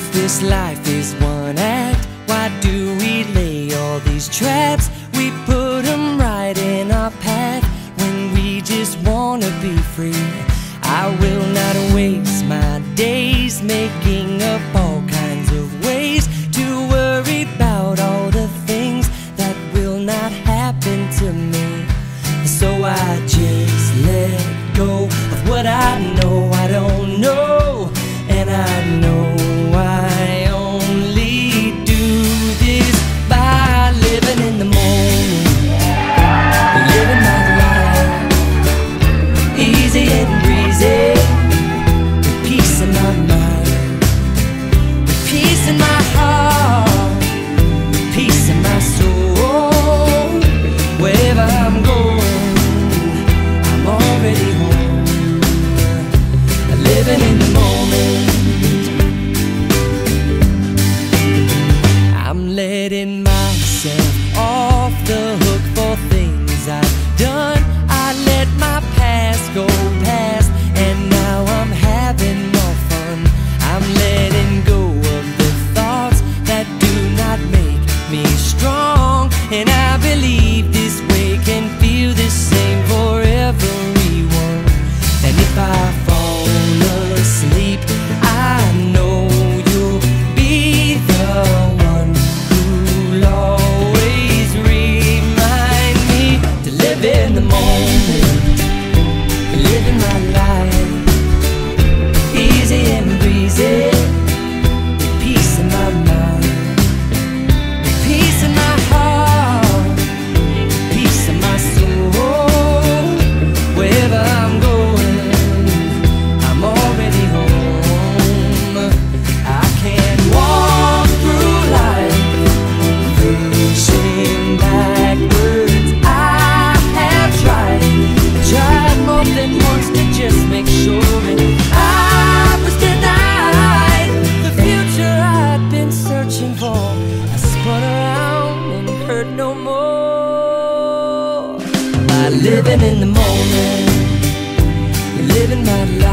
If this life is one act, why do we lay all these traps? We put them right in our path when we just wanna be free. I will not waste my days making up all off the hook for things I've done. I let my past go past. hurt no more. By living in the moment, living my life.